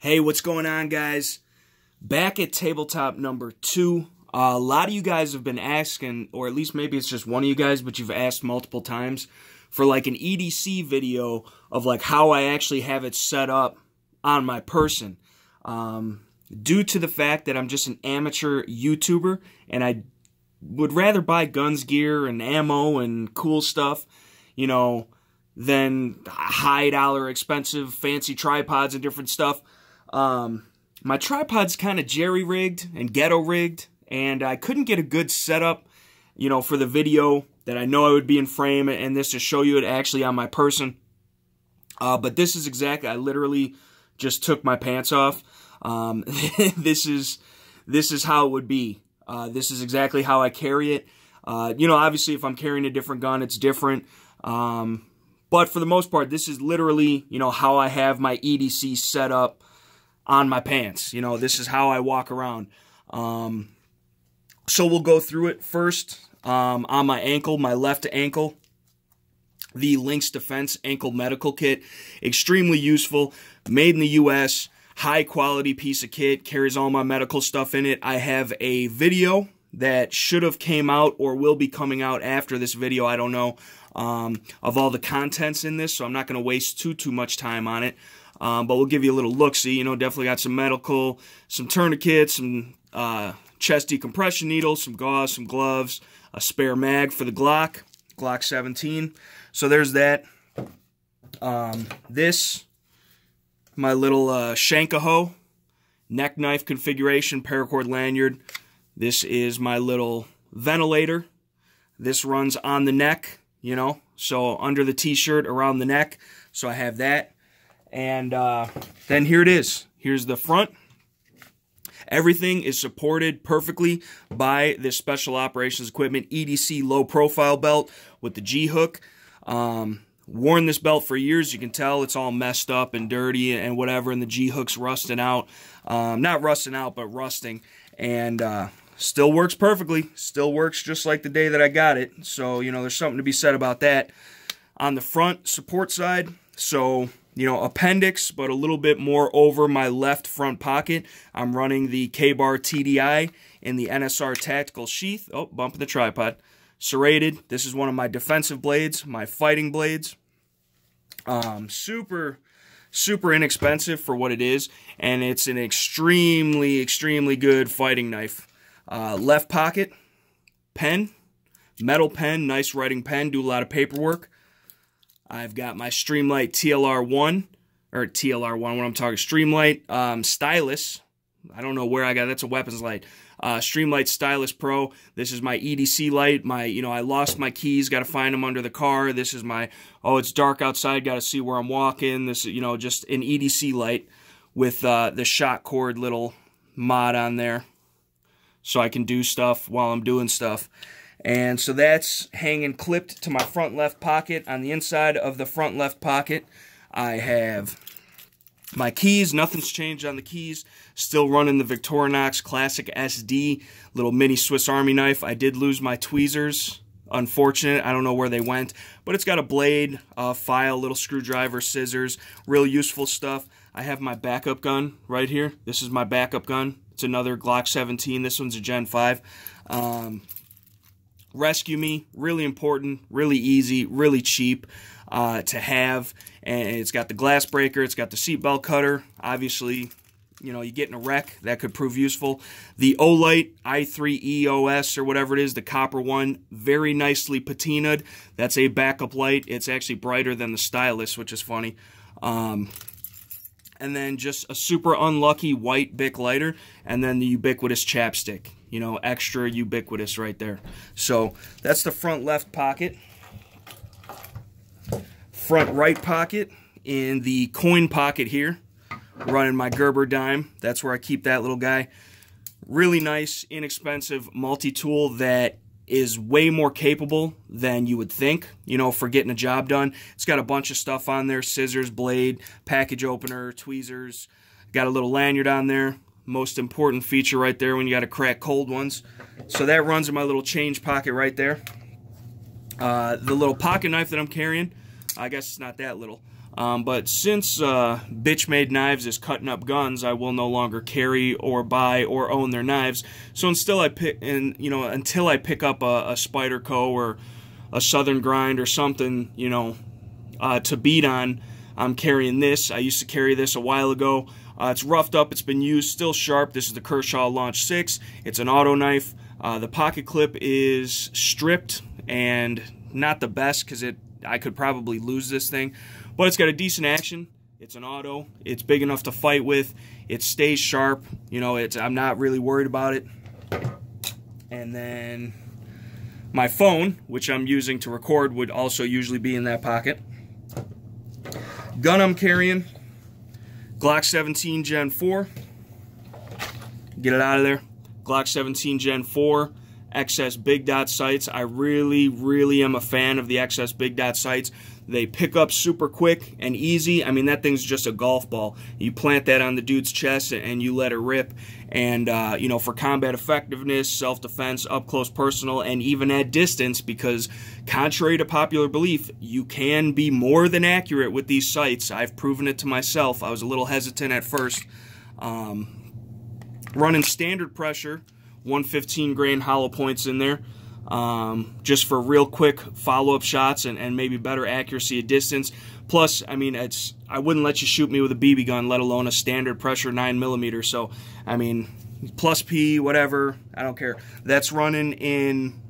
Hey, what's going on, guys? Back at tabletop number two. Uh, a lot of you guys have been asking, or at least maybe it's just one of you guys, but you've asked multiple times for like an EDC video of like how I actually have it set up on my person. Um, due to the fact that I'm just an amateur YouTuber and I would rather buy guns gear and ammo and cool stuff, you know, than high dollar expensive fancy tripods and different stuff. Um, my tripod's kind of jerry rigged and ghetto rigged, and I couldn't get a good setup, you know, for the video that I know I would be in frame, and this to show you it actually on my person. Uh, but this is exactly, I literally just took my pants off. Um, this is this is how it would be. Uh, this is exactly how I carry it. Uh, you know, obviously, if I'm carrying a different gun, it's different. Um, but for the most part, this is literally, you know, how I have my EDC set up on my pants. You know, this is how I walk around. Um, so we'll go through it first um, on my ankle, my left ankle. The Lynx Defense Ankle Medical Kit. Extremely useful. Made in the U.S. High quality piece of kit. Carries all my medical stuff in it. I have a video that should have came out or will be coming out after this video. I don't know. Um, of all the contents in this, so I'm not going to waste too, too much time on it. Um, but we'll give you a little look-see. You know, definitely got some medical, some tourniquets, some uh, chest decompression needles, some gauze, some gloves, a spare mag for the Glock, Glock 17. So there's that. Um, this, my little uh, Shankaho neck knife configuration, paracord lanyard. This is my little ventilator. This runs on the neck, you know, so under the t-shirt, around the neck. So I have that. And uh, then here it is. Here's the front. Everything is supported perfectly by this Special Operations Equipment EDC low profile belt with the G-hook. Um, worn this belt for years. You can tell it's all messed up and dirty and whatever, and the G-hook's rusting out. Um, not rusting out, but rusting. And uh, still works perfectly. Still works just like the day that I got it. So, you know, there's something to be said about that. On the front support side, so you know, appendix, but a little bit more over my left front pocket. I'm running the Ka-Bar TDI in the NSR tactical sheath. Oh, bumping the tripod. Serrated. This is one of my defensive blades, my fighting blades. Um, super, super inexpensive for what it is, and it's an extremely, extremely good fighting knife. Uh, left pocket, pen, metal pen, nice writing pen, do a lot of paperwork. I've got my Streamlight TLR1, or TLR1 when I'm talking Streamlight um, Stylus. I don't know where I got That's a weapons light. Uh, Streamlight Stylus Pro. This is my EDC light. My, you know, I lost my keys. Got to find them under the car. This is my, oh, it's dark outside. Got to see where I'm walking. This, you know, just an EDC light with uh, the shock cord little mod on there. So I can do stuff while I'm doing stuff. And so that's hanging clipped to my front left pocket. On the inside of the front left pocket, I have my keys. Nothing's changed on the keys. Still running the Victorinox Classic SD little mini Swiss Army knife. I did lose my tweezers. Unfortunate. I don't know where they went. But it's got a blade, a file, little screwdriver, scissors. Real useful stuff. I have my backup gun right here. This is my backup gun. It's another Glock 17. This one's a Gen 5. Um, ResQMe, really important, really easy, really cheap uh, to have. And it's got the glass breaker, it's got the seatbelt cutter. Obviously, you know, you get in a wreck, that could prove useful. The Olight i3 EOS or whatever it is, the copper one, very nicely patinaed. That's a backup light. It's actually brighter than the Stylus, which is funny. Um, and then just a super unlucky white Bic lighter, and then the ubiquitous chapstick you know, extra ubiquitous right there. So that's the front left pocket. Front right pocket in the coin pocket here. Running my Gerber dime. That's where I keep that little guy. Really nice, inexpensive multi-tool that is way more capable than you would think, you know, for getting a job done. It's got a bunch of stuff on there, scissors, blade, package opener, tweezers. Got a little lanyard on there, most important feature right there when you got to crack cold ones. So that runs in my little change pocket right there. Uh, the little pocket knife that I'm carrying, I guess it's not that little. Um, but since uh, Bitch Made Knives is cutting up guns, I will no longer carry or buy or own their knives. So until I pick, and you know, until I pick up a, a Spyderco or a Southern Grind or something, you know, uh, to beat on, I'm carrying this. I used to carry this a while ago. Uh, it's roughed up. It's been used. Still sharp. This is the Kershaw Launch 6. It's an auto knife. Uh, the pocket clip is stripped and not the best because it I could probably lose this thing. But it's got a decent action. It's an auto. It's big enough to fight with. It stays sharp. You know, it's I'm not really worried about it. And then my phone, which I'm using to record, would also usually be in that pocket. Gun I'm carrying, Glock 17 Gen 4. Get it out of there. Glock 17 Gen 4. XS big dot sights. I really, really am a fan of the XS big dot sights. They pick up super quick and easy. I mean, that thing's just a golf ball. You plant that on the dude's chest and you let it rip. And, uh, you know, for combat effectiveness, self-defense, up-close personal, and even at distance, because contrary to popular belief, you can be more than accurate with these sights. I've proven it to myself. I was a little hesitant at first. Um, running standard pressure, 115 grain hollow points in there. Um, just for real quick follow-up shots and, and maybe better accuracy at distance. Plus, I mean, it's I wouldn't let you shoot me with a BB gun, let alone a standard pressure 9 millimeter. So, I mean, plus P, whatever, I don't care. That's running in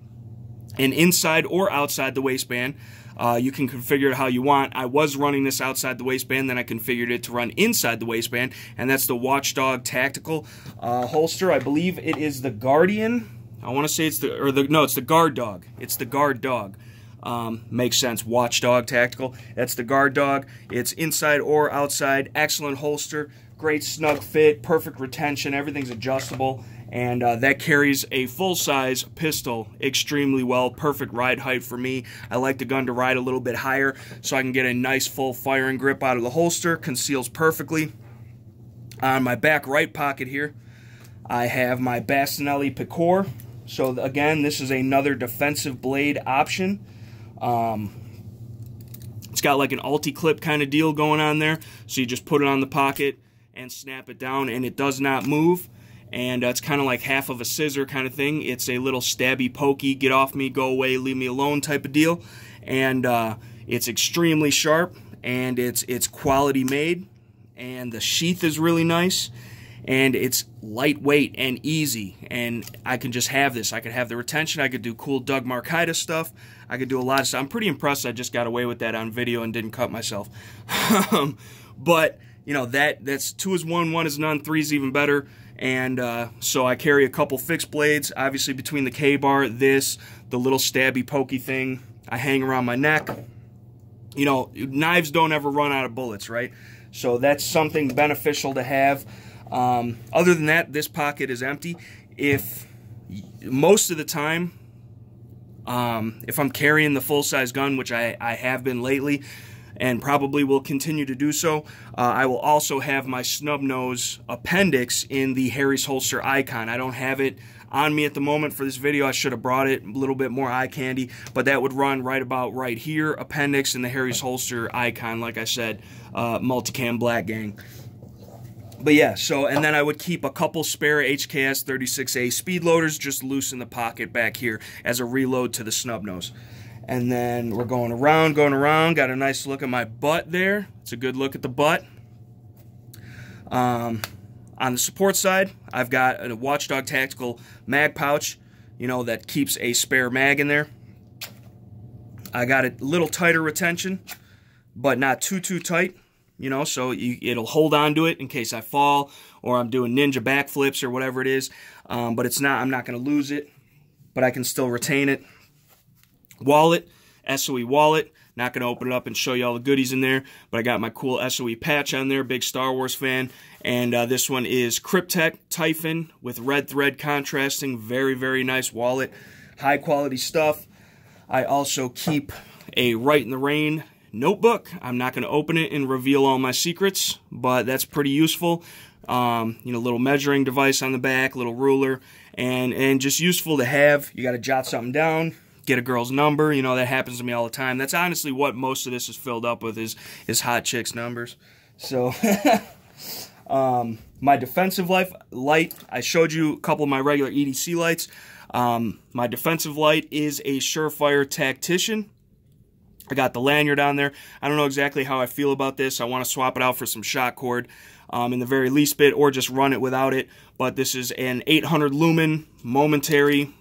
an inside or outside the waistband. Uh, you can configure it how you want. I was running this outside the waistband, then I configured it to run inside the waistband, and that's the Watchdog Tactical uh, holster. I believe it is the Guardian. I want to say it's the, or the, no, it's the Guard Dog. It's the Guard Dog. Um, makes sense. Watchdog Tactical. That's the Guard Dog. It's inside or outside. Excellent holster. Great snug fit. Perfect retention. Everything's adjustable and uh, that carries a full-size pistol extremely well. Perfect ride height for me. I like the gun to ride a little bit higher so I can get a nice full firing grip out of the holster. Conceals perfectly. On my back right pocket here, I have my Bastinelli Picor So again, this is another defensive blade option. Um, it's got like an ulti-clip kind of deal going on there. So you just put it on the pocket and snap it down and it does not move and uh, it's kind of like half of a scissor kind of thing. It's a little stabby, pokey, get off me, go away, leave me alone type of deal, and uh, it's extremely sharp and it's it's quality made, and the sheath is really nice, and it's lightweight and easy, and I can just have this. I could have the retention. I could do cool Doug Marcaida stuff. I could do a lot of stuff. I'm pretty impressed. I just got away with that on video and didn't cut myself, but you know that that's two is one, one is none, three is even better and uh, so I carry a couple fixed blades, obviously between the Ka-Bar, this, the little stabby pokey thing I hang around my neck. You know, knives don't ever run out of bullets, right? So that's something beneficial to have. Um, other than that, this pocket is empty. If most of the time, um, if I'm carrying the full-size gun, which I, I have been lately, and probably will continue to do so. Uh, I will also have my snub nose appendix in the Harry's Holster icon. I don't have it on me at the moment for this video. I should have brought it a little bit more eye candy, but that would run right about right here, appendix and the Harry's Holster icon, like I said, uh, multicam black gang. But yeah, so, and then I would keep a couple spare HKS 36A speed loaders just loose in the pocket back here as a reload to the snub nose. And then we're going around, going around. Got a nice look at my butt there. It's a good look at the butt. Um, on the support side, I've got a Watchdog Tactical mag pouch, you know, that keeps a spare mag in there. I got a little tighter retention, but not too, too tight, you know, so you, it'll hold on to it in case I fall or I'm doing ninja backflips or whatever it is. Um, but it's not, I'm not going to lose it, but I can still retain it wallet, SOE wallet. Not going to open it up and show you all the goodies in there, but I got my cool SOE patch on there, big Star Wars fan. And uh, this one is Kryptek Typhon with red thread contrasting. Very, very nice wallet. High quality stuff. I also keep a Rite in the Rain notebook. I'm not going to open it and reveal all my secrets, but that's pretty useful. Um, you know, little measuring device on the back, little ruler, and, and just useful to have. You got to jot something down get a girl's number. You know, that happens to me all the time. That's honestly what most of this is filled up with is is hot chicks numbers. So um, my defensive life light, I showed you a couple of my regular EDC lights. Um, my defensive light is a Surefire Tactician. I got the lanyard on there. I don't know exactly how I feel about this. I want to swap it out for some shock cord um, in the very least bit or just run it without it. But this is an 800 lumen momentary,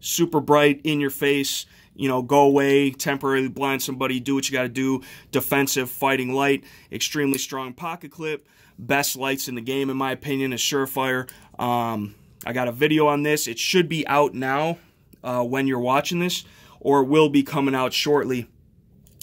super bright, in your face, you know, go away, temporarily blind somebody, do what you got to do, defensive fighting light, extremely strong pocket clip, best lights in the game in my opinion is Surefire. Um, I got a video on this. It should be out now uh, when you're watching this or will be coming out shortly.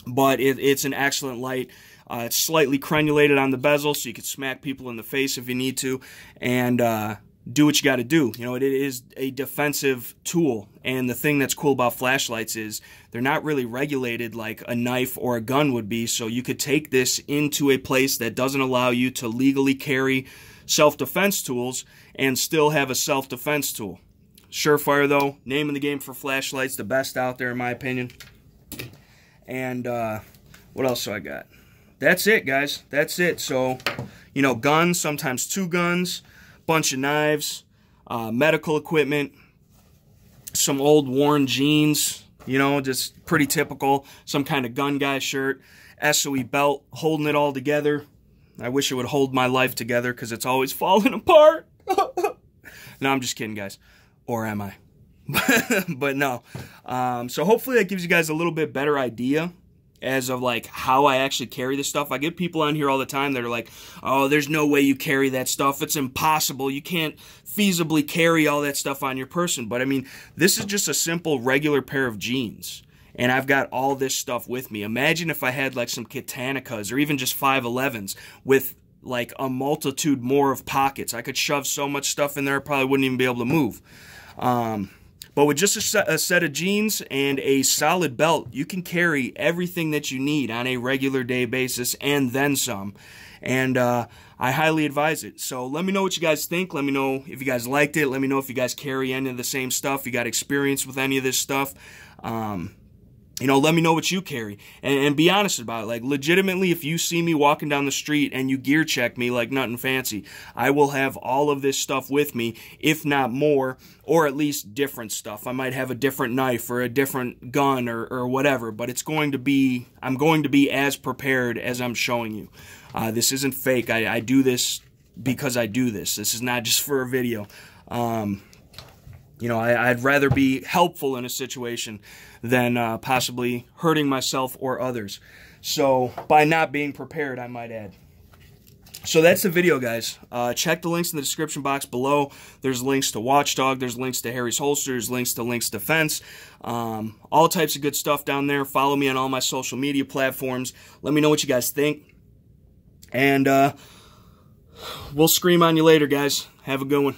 But it, it's an excellent light. Uh, it's slightly crenulated on the bezel, so you can smack people in the face if you need to, and uh, do what you got to do. You know, it is a defensive tool, and the thing that's cool about flashlights is they're not really regulated like a knife or a gun would be. So you could take this into a place that doesn't allow you to legally carry self-defense tools and still have a self-defense tool. Surefire, though, name in the game for flashlights, the best out there in my opinion. And uh, what else do I got? that's it, guys. That's it. So, you know, guns, sometimes two guns, bunch of knives, uh, medical equipment, some old worn jeans, you know, just pretty typical. Some kind of gun guy shirt, SOE belt, holding it all together. I wish it would hold my life together because it's always falling apart. no, I'm just kidding, guys. Or am I? but no. Um, so hopefully that gives you guys a little bit better idea as of like how I actually carry this stuff. I get people on here all the time that are like, "Oh, there's no way you carry that stuff. It's impossible. You can't feasibly carry all that stuff on your person." But I mean, this is just a simple regular pair of jeans. And I've got all this stuff with me. Imagine if I had like some Kitanicas or even just 511s with like a multitude more of pockets. I could shove so much stuff in there I probably wouldn't even be able to move. Um, but with just a set, a set, of jeans and a solid belt, you can carry everything that you need on a regular day basis and then some. And uh, I highly advise it. So let me know what you guys think. Let me know if you guys liked it. Let me know if you guys carry any of the same stuff. You got experience with any of this stuff. Um, you know, let me know what you carry and, and, be honest about it. Like, legitimately, if you see me walking down the street and you gear check me like nothing fancy, I will have all of this stuff with me, if not more, or at least different stuff. I might have a different knife or a different gun or, or whatever, but it's going to be, I'm going to be as prepared as I'm showing you. Uh, this isn't fake. I, I, do this because I do this. This is not just for a video. Um, you know, I, would rather be helpful in a situation than uh, possibly hurting myself or others. So, by not being prepared, I might add. So that's the video, guys. Uh, check the links in the description box below. There's links to Watchdog. There's links to Harry's Holsters. Links to Lynx Defense. Um, all types of good stuff down there. Follow me on all my social media platforms. Let me know what you guys think. And uh, we'll scream on you later, guys. Have a good one.